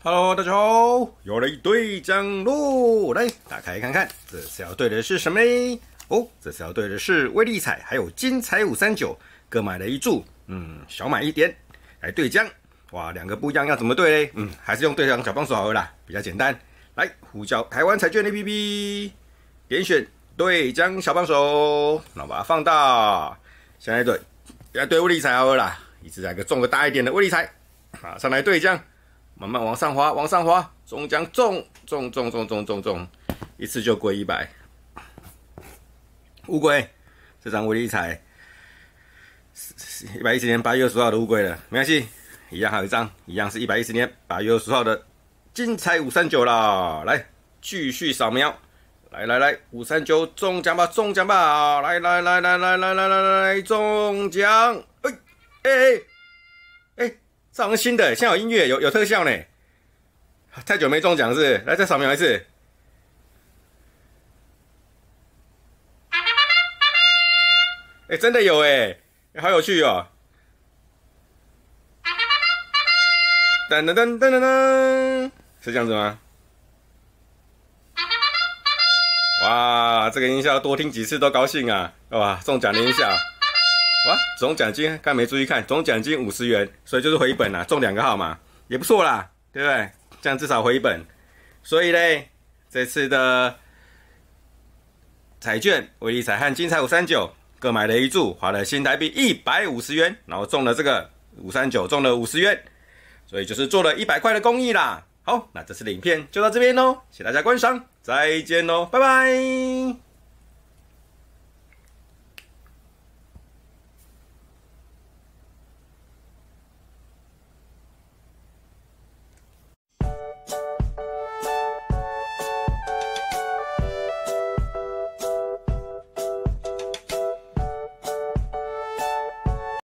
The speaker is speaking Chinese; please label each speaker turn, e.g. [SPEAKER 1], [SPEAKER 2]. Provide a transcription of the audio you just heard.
[SPEAKER 1] Hello，大家好，又来兑奖喽！来打开看看，这次要兑的是什么呢？哦，这次要兑的是威力彩，还有金彩五三九，各买了一注，嗯，小买一点来兑奖。哇，两个不一样，要怎么兑嘞？嗯，还是用兑奖小帮手好啦，比较简单。来，呼叫台湾彩券 APP，点选兑奖小帮手，那把它放大，现在兑，要兑威力彩好啦，一次来个中个大一点的威力彩，马上来兑奖。慢慢往上滑，往上滑，中奖中中中中中中中，一次就归一百。乌龟，这张威力彩，一百一十年八月二十号的乌龟了，没关系，一样还有一张，一样是一百一十年八月二十号的精彩五三九啦，来继续扫描，来来来，五三九中奖吧，中奖吧，来来来来来来来来来中奖，哎哎。这好像新的，现在有音乐，有有特效呢。太久没中奖是？来再扫描一次。哎，真的有哎，好有趣哦。噔噔噔噔噔噔，是这样子吗？哇，这个音效多听几次都高兴啊！哇，中奖的音效。哇，总奖金刚没注意看，总奖金五十元，所以就是回本啦，中两个号码也不错啦，对不对？这样至少回本。所以嘞，这次的彩券，威力彩和金彩五三九各买了一注，花了新台币一百五十元，然后中了这个五三九，中了五十元，所以就是做了一百块的公益啦。好，那这次的影片就到这边喽，谢谢大家观赏，再见喽，拜拜。